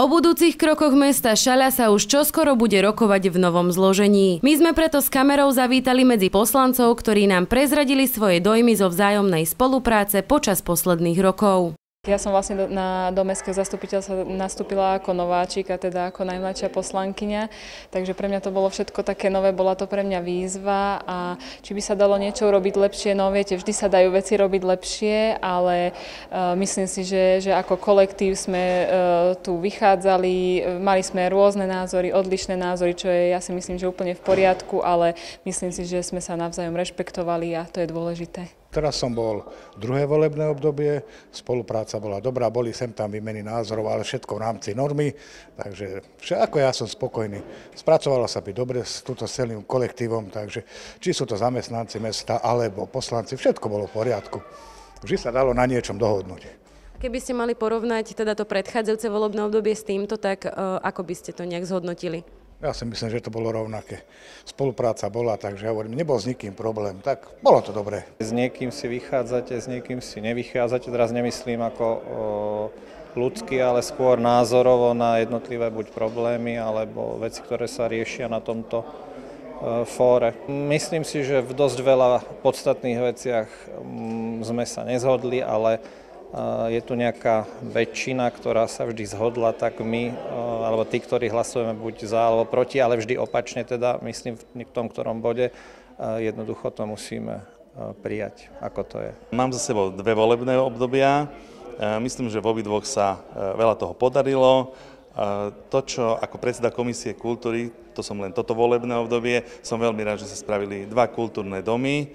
O budúcich krokoch mesta Šaľa sa už čoskoro bude rokovať v novom zložení. My sme preto s kamerou zavítali medzi poslancov, ktorí nám prezradili svoje dojmy zo vzájomnej spolupráce počas posledných rokov. Ja som vlastne na do mestského zastupiteľstva nastúpila ako nováčik a teda ako najmladšia poslankyňa, takže pre mňa to bolo všetko také nové, bola to pre mňa výzva a či by sa dalo niečo robiť lepšie, no viete, vždy sa dajú veci robiť lepšie, ale uh, myslím si, že, že ako kolektív sme uh, tu vychádzali, mali sme rôzne názory, odlišné názory, čo je ja si myslím, že úplne v poriadku, ale myslím si, že sme sa navzájom rešpektovali a to je dôležité. Teraz som bol druhé volebné obdobie, spolupráca bola dobrá, boli sem tam výmeny názorov, ale všetko v rámci normy, takže ako ja som spokojný. Spracovala sa by dobre s túto celým kolektívom, takže či sú to zamestnanci mesta alebo poslanci, všetko bolo v poriadku. Vždy sa dalo na niečom dohodnúť. Keby ste mali porovnať teda to predchádzajúce volebné obdobie s týmto, tak uh, ako by ste to nejak zhodnotili? Ja si myslím, že to bolo rovnaké. Spolupráca bola, takže ja hovorím, nebol s nikým problém, tak bolo to dobré. S niekým si vychádzate, s niekým si nevychádzate, teraz nemyslím ako ľudský, ale skôr názorovo na jednotlivé buď problémy, alebo veci, ktoré sa riešia na tomto fóre. Myslím si, že v dosť veľa podstatných veciach mm, sme sa nezhodli, ale je tu nejaká väčšina, ktorá sa vždy zhodla, tak my, alebo tí, ktorí hlasujeme buď za alebo proti, ale vždy opačne teda, myslím v tom ktorom bode, jednoducho to musíme prijať, ako to je. Mám za sebou dve volebné obdobia. Myslím, že v obidvoch sa veľa toho podarilo. To, čo ako predseda Komisie kultúry, to som len toto volebné obdobie, som veľmi rád, že sa spravili dva kultúrne domy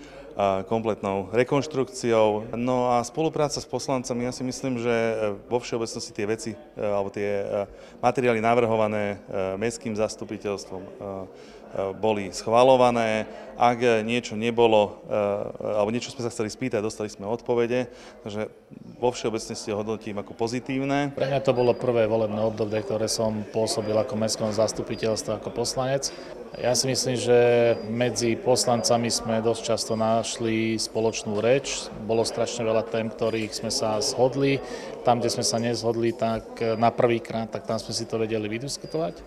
kompletnou rekonštrukciou. No a spolupráca s poslancami, ja si myslím, že e, vo všeobecnosti tie veci e, alebo tie e, materiály navrhované mestským zastupiteľstvom boli schvalované. Ak niečo nebolo, alebo niečo sme sa chceli spýtať, dostali sme odpovede, takže vo všeobecnosti ho hodnotím ako pozitívne. Pre mňa to bolo prvé volebné obdobie, ktoré som pôsobil ako mestskom zastupiteľstve, ako poslanec. Ja si myslím, že medzi poslancami sme dosť často našli spoločnú reč. Bolo strašne veľa tém, ktorých sme sa zhodli. Tam, kde sme sa nezhodli, tak na prvýkrát, tak tam sme si to vedeli vydiskutovať.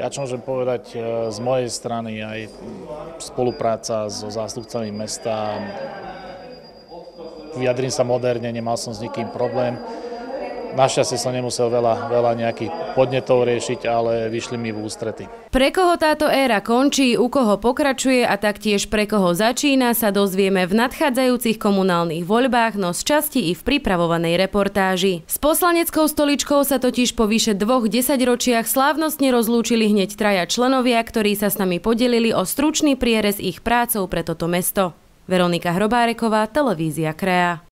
Ja čo môžem povedať e, z mojej strany aj spolupráca so zástupcami mesta. Vyjadrím sa moderne, nemal som s nikým problém. Našťastie som nemusel veľa, veľa nejakých podnetov riešiť, ale vyšli mi v ústrety. Pre koho táto éra končí, u koho pokračuje a taktiež pre koho začína, sa dozvieme v nadchádzajúcich komunálnych voľbách, no z časti i v pripravovanej reportáži. S poslaneckou stoličkou sa totiž po vyše dvoch desaťročiach slávnostne rozlúčili hneď traja členovia, ktorí sa s nami podelili o stručný prierez ich prácou pre toto mesto. Veronika Hrobáreková, Televízia Krea.